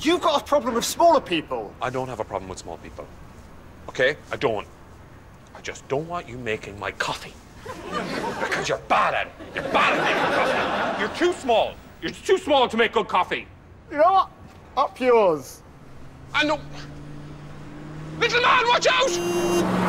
You've got a problem with smaller people. I don't have a problem with small people. Okay? I don't. I just don't want you making my coffee. Because you're bad at it. You're bad at making coffee. You're too small. You're too small to make good coffee. You know what? Up yours. I know. Little man, watch out!